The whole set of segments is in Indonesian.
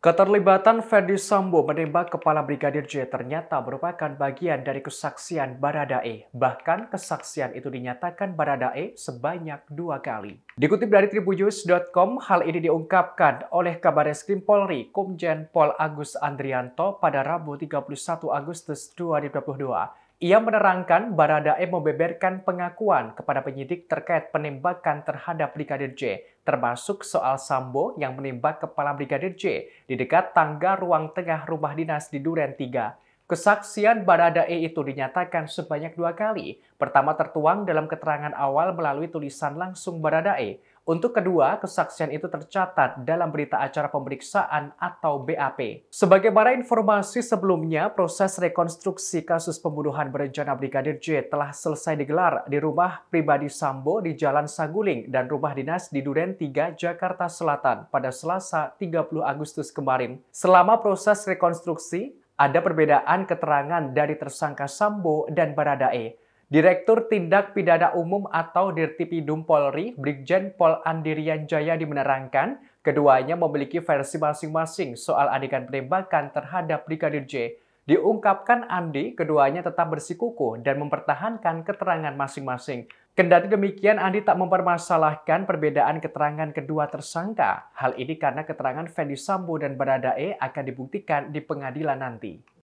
Keterlibatan Ferdi Sambo menembak kepala Brigadir J ternyata merupakan bagian dari kesaksian Baradae. Bahkan kesaksian itu dinyatakan Baradae sebanyak dua kali. Dikutip dari tribunnews.com, hal ini diungkapkan oleh Kabar Eskrim Polri, Komjen Pol Agus Andrianto pada Rabu 31 Agustus 2022. Ia menerangkan Baradae membeberkan pengakuan kepada penyidik terkait penembakan terhadap Brigadir J, termasuk soal Sambo yang menembak kepala Brigadir J di dekat tangga ruang tengah rumah dinas di Duren 3. Kesaksian Baradae itu dinyatakan sebanyak dua kali. Pertama tertuang dalam keterangan awal melalui tulisan langsung Baradae. Untuk kedua, kesaksian itu tercatat dalam berita acara pemeriksaan atau BAP. Sebagaimana informasi sebelumnya, proses rekonstruksi kasus pembunuhan berencana Brigadir J telah selesai digelar di rumah pribadi Sambo di Jalan Saguling dan rumah dinas di Duren 3, Jakarta Selatan pada Selasa 30 Agustus kemarin. Selama proses rekonstruksi, ada perbedaan keterangan dari tersangka Sambo dan Baradae. Direktur Tindak Pidana Umum atau Dirtipidum Polri, Brigjen Pol Andirian Jaya menerangkan, keduanya memiliki versi masing-masing soal adegan penembakan terhadap Brigadir J. Diungkapkan Andi, keduanya tetap bersikukuh dan mempertahankan keterangan masing-masing. Kendati demikian, Andi tak mempermasalahkan perbedaan keterangan kedua tersangka. Hal ini karena keterangan Fendi Sambo dan Baradae akan dibuktikan di pengadilan nanti.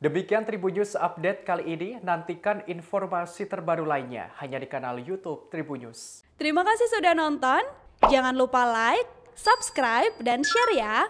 Demikian Tribunnews Update kali ini. Nantikan informasi terbaru lainnya hanya di kanal YouTube Tribunnews. Terima kasih sudah nonton. Jangan lupa like, subscribe, dan share ya.